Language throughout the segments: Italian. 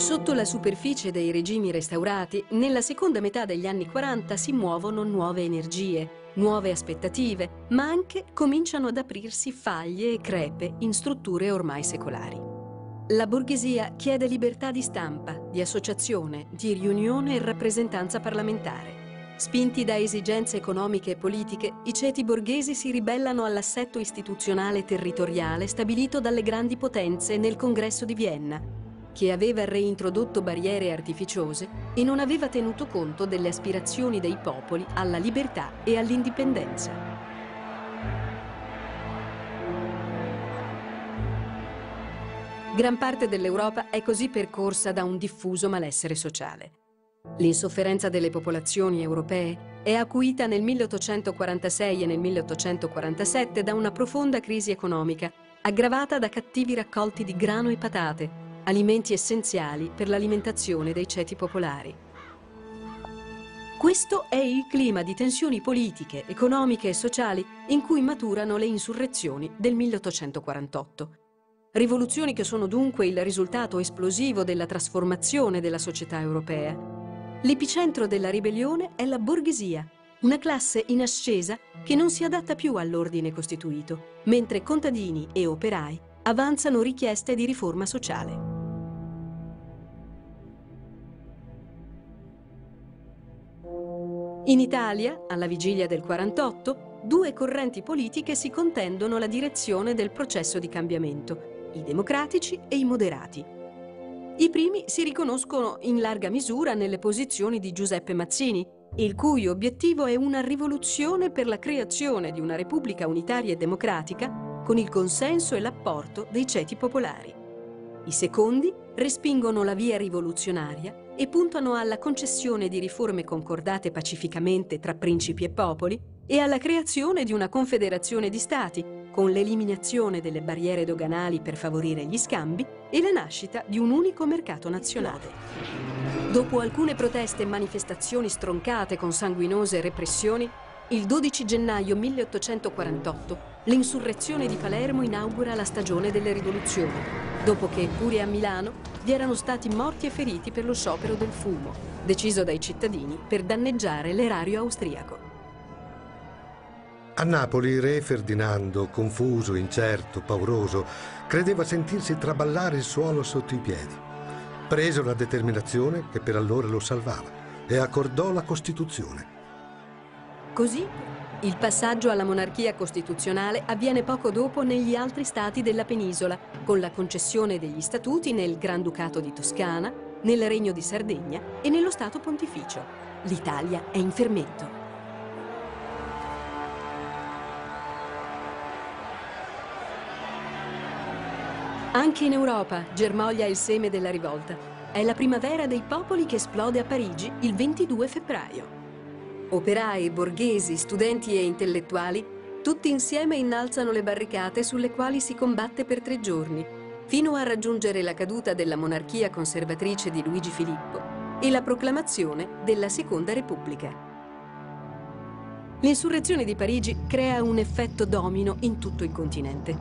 Sotto la superficie dei regimi restaurati, nella seconda metà degli anni 40 si muovono nuove energie, nuove aspettative, ma anche cominciano ad aprirsi faglie e crepe in strutture ormai secolari. La borghesia chiede libertà di stampa, di associazione, di riunione e rappresentanza parlamentare. Spinti da esigenze economiche e politiche, i ceti borghesi si ribellano all'assetto istituzionale territoriale stabilito dalle grandi potenze nel Congresso di Vienna, che aveva reintrodotto barriere artificiose e non aveva tenuto conto delle aspirazioni dei popoli alla libertà e all'indipendenza. Gran parte dell'Europa è così percorsa da un diffuso malessere sociale. L'insofferenza delle popolazioni europee è acuita nel 1846 e nel 1847 da una profonda crisi economica, aggravata da cattivi raccolti di grano e patate, alimenti essenziali per l'alimentazione dei ceti popolari. Questo è il clima di tensioni politiche, economiche e sociali in cui maturano le insurrezioni del 1848. Rivoluzioni che sono dunque il risultato esplosivo della trasformazione della società europea L'epicentro della ribellione è la borghesia, una classe in ascesa che non si adatta più all'ordine costituito, mentre contadini e operai avanzano richieste di riforma sociale. In Italia, alla vigilia del 48, due correnti politiche si contendono la direzione del processo di cambiamento, i democratici e i moderati. I primi si riconoscono in larga misura nelle posizioni di Giuseppe Mazzini, il cui obiettivo è una rivoluzione per la creazione di una Repubblica unitaria e democratica con il consenso e l'apporto dei ceti popolari. I secondi respingono la via rivoluzionaria e puntano alla concessione di riforme concordate pacificamente tra principi e popoli e alla creazione di una confederazione di Stati con l'eliminazione delle barriere doganali per favorire gli scambi e la nascita di un unico mercato nazionale. Dopo alcune proteste e manifestazioni stroncate con sanguinose repressioni, il 12 gennaio 1848 l'insurrezione di Palermo inaugura la stagione delle rivoluzioni, dopo che pure a Milano vi erano stati morti e feriti per lo sciopero del fumo, deciso dai cittadini per danneggiare l'erario austriaco. A Napoli re Ferdinando, confuso, incerto, pauroso, credeva sentirsi traballare il suolo sotto i piedi. Prese una determinazione che per allora lo salvava e accordò la Costituzione. Così il passaggio alla monarchia costituzionale avviene poco dopo negli altri stati della penisola, con la concessione degli statuti nel Granducato di Toscana, nel Regno di Sardegna e nello Stato Pontificio. L'Italia è in fermento. Anche in Europa germoglia il seme della rivolta. È la primavera dei popoli che esplode a Parigi il 22 febbraio. Operai, borghesi, studenti e intellettuali, tutti insieme innalzano le barricate sulle quali si combatte per tre giorni, fino a raggiungere la caduta della monarchia conservatrice di Luigi Filippo e la proclamazione della Seconda Repubblica. L'insurrezione di Parigi crea un effetto domino in tutto il continente.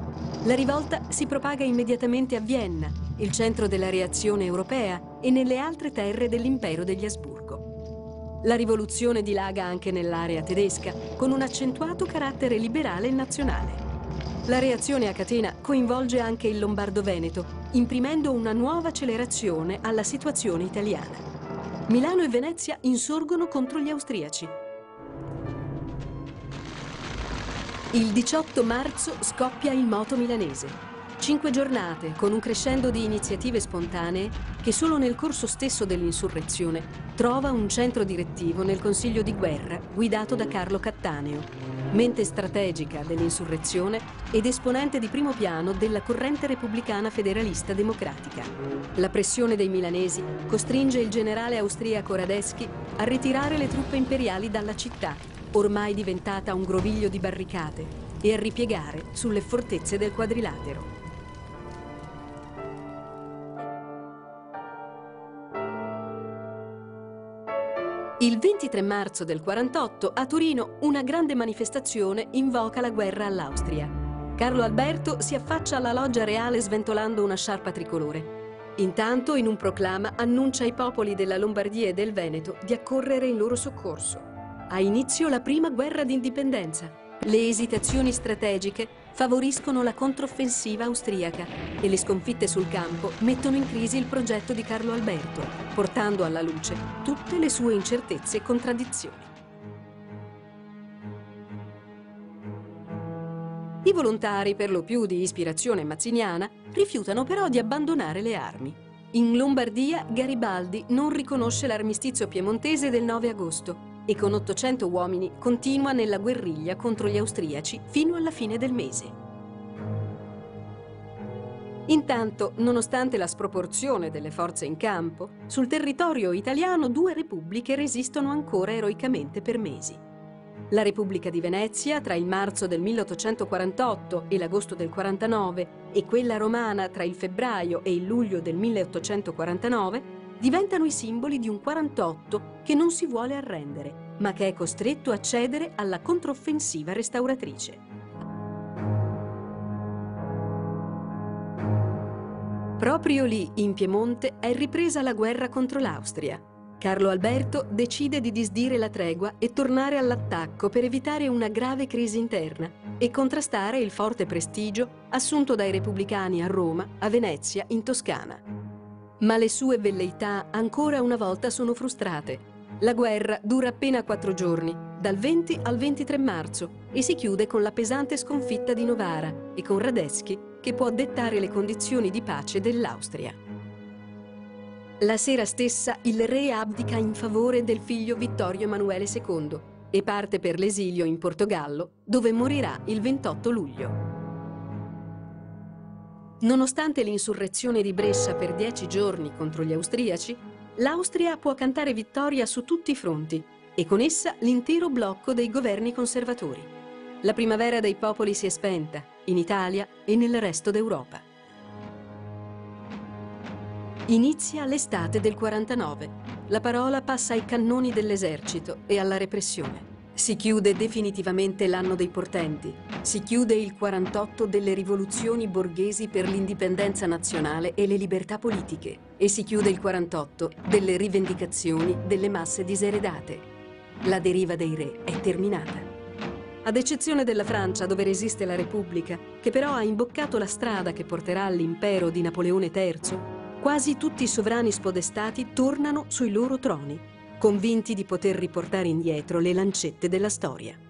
La rivolta si propaga immediatamente a Vienna, il centro della reazione europea, e nelle altre terre dell'impero degli Asburgo. La rivoluzione dilaga anche nell'area tedesca, con un accentuato carattere liberale e nazionale. La reazione a catena coinvolge anche il Lombardo-Veneto, imprimendo una nuova accelerazione alla situazione italiana. Milano e Venezia insorgono contro gli austriaci. Il 18 marzo scoppia il moto milanese. Cinque giornate con un crescendo di iniziative spontanee che solo nel corso stesso dell'insurrezione trova un centro direttivo nel Consiglio di guerra guidato da Carlo Cattaneo, mente strategica dell'insurrezione ed esponente di primo piano della corrente repubblicana federalista democratica. La pressione dei milanesi costringe il generale austriaco Radeschi a ritirare le truppe imperiali dalla città ormai diventata un groviglio di barricate, e a ripiegare sulle fortezze del quadrilatero. Il 23 marzo del 48 a Torino una grande manifestazione invoca la guerra all'Austria. Carlo Alberto si affaccia alla loggia reale sventolando una sciarpa tricolore. Intanto, in un proclama, annuncia ai popoli della Lombardia e del Veneto di accorrere in loro soccorso. Ha inizio la prima guerra d'indipendenza. Le esitazioni strategiche favoriscono la controffensiva austriaca e le sconfitte sul campo mettono in crisi il progetto di Carlo Alberto, portando alla luce tutte le sue incertezze e contraddizioni. I volontari, per lo più di ispirazione mazziniana, rifiutano però di abbandonare le armi. In Lombardia Garibaldi non riconosce l'armistizio piemontese del 9 agosto e con 800 uomini continua nella guerriglia contro gli austriaci fino alla fine del mese. Intanto, nonostante la sproporzione delle forze in campo, sul territorio italiano due repubbliche resistono ancora eroicamente per mesi la Repubblica di Venezia tra il marzo del 1848 e l'agosto del 49 e quella romana tra il febbraio e il luglio del 1849 diventano i simboli di un 48 che non si vuole arrendere, ma che è costretto a cedere alla controffensiva restauratrice. Proprio lì, in Piemonte, è ripresa la guerra contro l'Austria. Carlo Alberto decide di disdire la tregua e tornare all'attacco per evitare una grave crisi interna e contrastare il forte prestigio assunto dai repubblicani a Roma, a Venezia, in Toscana. Ma le sue velleità ancora una volta sono frustrate. La guerra dura appena quattro giorni, dal 20 al 23 marzo, e si chiude con la pesante sconfitta di Novara e con Radetzky che può dettare le condizioni di pace dell'Austria. La sera stessa il re abdica in favore del figlio Vittorio Emanuele II e parte per l'esilio in Portogallo, dove morirà il 28 luglio. Nonostante l'insurrezione di Brescia per dieci giorni contro gli austriaci, l'Austria può cantare vittoria su tutti i fronti e con essa l'intero blocco dei governi conservatori. La primavera dei popoli si è spenta, in Italia e nel resto d'Europa. Inizia l'estate del 49. La parola passa ai cannoni dell'esercito e alla repressione. Si chiude definitivamente l'anno dei portenti. Si chiude il 48 delle rivoluzioni borghesi per l'indipendenza nazionale e le libertà politiche. E si chiude il 48 delle rivendicazioni delle masse diseredate. La deriva dei re è terminata. Ad eccezione della Francia, dove resiste la Repubblica, che però ha imboccato la strada che porterà all'impero di Napoleone III, quasi tutti i sovrani spodestati tornano sui loro troni, convinti di poter riportare indietro le lancette della storia.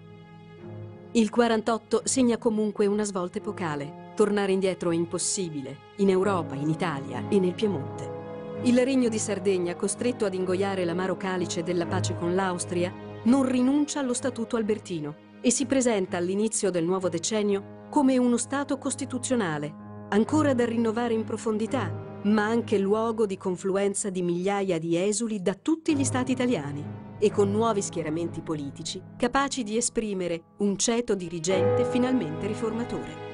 Il 48 segna comunque una svolta epocale. Tornare indietro è impossibile, in Europa, in Italia e nel Piemonte. Il regno di Sardegna, costretto ad ingoiare l'amaro calice della pace con l'Austria, non rinuncia allo statuto albertino e si presenta all'inizio del nuovo decennio come uno Stato costituzionale, ancora da rinnovare in profondità, ma anche luogo di confluenza di migliaia di esuli da tutti gli stati italiani e con nuovi schieramenti politici capaci di esprimere un ceto dirigente finalmente riformatore.